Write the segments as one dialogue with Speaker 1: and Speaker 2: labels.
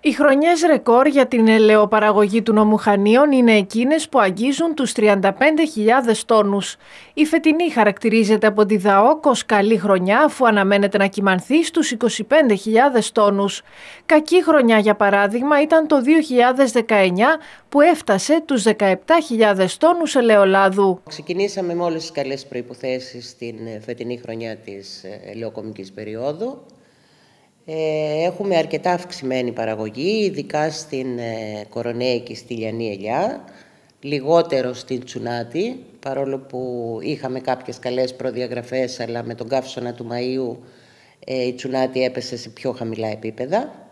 Speaker 1: Οι χρονιές ρεκόρ για την ελαιοπαραγωγή του νομού Χανίων είναι εκείνες που αγγίζουν τους 35.000 τόνους. Η φετινή χαρακτηρίζεται από τη ΔΑΟΚ ως καλή χρονιά αφού αναμένεται να κυμανθεί στους 25.000 τόνους. Κακή χρονιά για παράδειγμα ήταν το 2019 που έφτασε τους 17.000 τόνους ελαιολάδου.
Speaker 2: Ξεκινήσαμε με όλες τις καλές προϋποθέσεις στην φετινή χρονιά της ελαιοκομικής περίοδου. Ε, έχουμε αρκετά αυξημένη παραγωγή, ειδικά στην ε, Κορονέη και στη Λιανή Ελιά, λιγότερο στην Τσουνάτη, παρόλο που είχαμε κάποιες καλές προδιαγραφές, αλλά με τον καύσωνα του Μαΐου ε, η Τσουνάτη έπεσε σε πιο χαμηλά επίπεδα.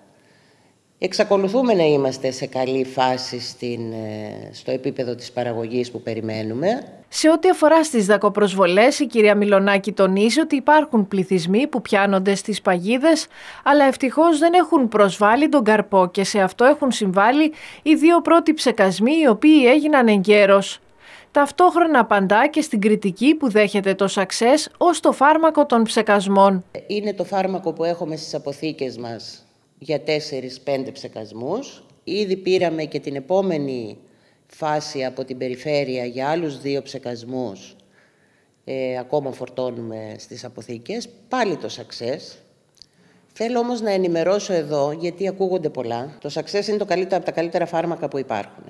Speaker 2: Εξακολουθούμε να είμαστε σε καλή φάση στην, ε, στο επίπεδο της παραγωγής που περιμένουμε.
Speaker 1: Σε ό,τι αφορά στις δακοπροσβολές, η κυρία Μιλονάκη τονίζει ότι υπάρχουν πληθυσμοί που πιάνονται στις παγίδες, αλλά ευτυχώς δεν έχουν προσβάλει τον καρπό και σε αυτό έχουν συμβάλει οι δύο πρώτοι ψεκασμοί οι οποίοι έγιναν εγκαίρως. Ταυτόχρονα απαντά και στην κριτική που δέχεται το Σαξές ως το φάρμακο των ψεκασμών.
Speaker 2: Είναι το φάρμακο που έχουμε στις αποθήκες μας για 4-5 ψεκασμούς. Ήδη πήραμε και την επόμενη φάση από την περιφέρεια για άλλους δύο ψεκασμούς. Ε, ακόμα φορτώνουμε στις αποθήκες. Πάλι το success. Θέλω όμως να ενημερώσω εδώ, γιατί ακούγονται πολλά. Το success είναι το καλύτερο, από τα καλύτερα φάρμακα που υπάρχουν.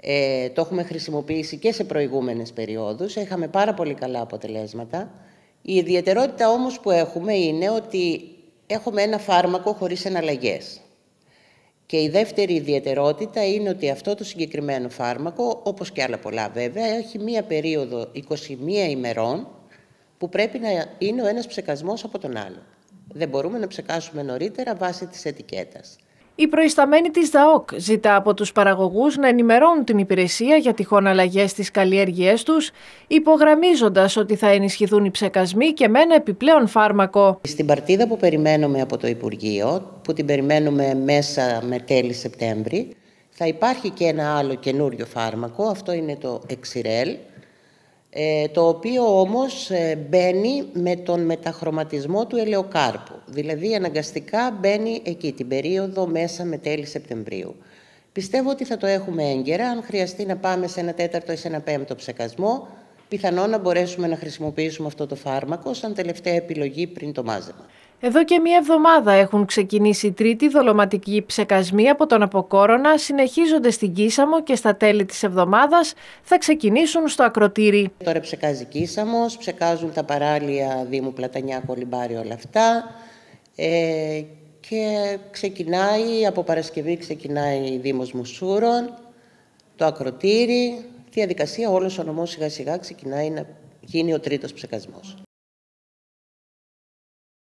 Speaker 2: Ε, το έχουμε χρησιμοποιήσει και σε προηγούμενες περιόδους. Είχαμε πάρα πολύ καλά αποτελέσματα. Η ιδιαιτερότητα όμως που έχουμε είναι ότι έχουμε ένα φάρμακο χωρίς εναλλαγές. Και η δεύτερη ιδιαιτερότητα είναι ότι αυτό το συγκεκριμένο φάρμακο, όπως και άλλα πολλά βέβαια, έχει μία περίοδο 21 ημερών που πρέπει να είναι ο ένας ψεκασμός από τον άλλο. Δεν μπορούμε να ψεκάσουμε νωρίτερα βάσει της ετικέτας.
Speaker 1: Η προϊσταμένη της ΔΑΟΚ ζητά από τους παραγωγούς να ενημερώνουν την υπηρεσία για τυχόν αλλαγές στις καλλιέργειές τους, υπογραμμίζοντας ότι θα ενισχυθούν οι ψεκασμοί και με ένα επιπλέον φάρμακο.
Speaker 2: Στην παρτίδα που περιμένουμε από το Υπουργείο, που την περιμένουμε μέσα με τέλη Σεπτέμβρη, θα υπάρχει και ένα άλλο καινούριο φάρμακο, αυτό είναι το Εξιρέλ, ε, το οποίο όμως ε, μπαίνει με τον μεταχρωματισμό του ελαιοκάρπου. Δηλαδή αναγκαστικά μπαίνει εκεί την περίοδο μέσα με τέλη Σεπτεμβρίου. Πιστεύω ότι θα το έχουμε έγκαιρα, αν χρειαστεί να πάμε σε ένα τέταρτο ή σε ένα πέμπτο ψεκασμό, πιθανό να μπορέσουμε να χρησιμοποιήσουμε αυτό το φάρμακο σαν τελευταία επιλογή πριν το μάζεμα.
Speaker 1: Εδώ και μία εβδομάδα έχουν ξεκινήσει τρίτη δολοματική ψεκασμή από τον Αποκόρονα, συνεχίζονται στην Κίσαμο και στα τέλη της εβδομάδας θα ξεκινήσουν στο Ακροτήρι.
Speaker 2: Τώρα ψεκάζει Κίσαμος, ψεκάζουν τα παράλια Δήμου Πλατανιά, Κολυμπάρι, όλα αυτά. Ε, και ξεκινάει, από Παρασκευή ξεκινάει Δήμος Μουσούρων, το Ακροτήρι. Διαδικασία όλος ο νομός σιγά σιγά ξεκινάει να γίνει ο τρίτος ψεκασμός.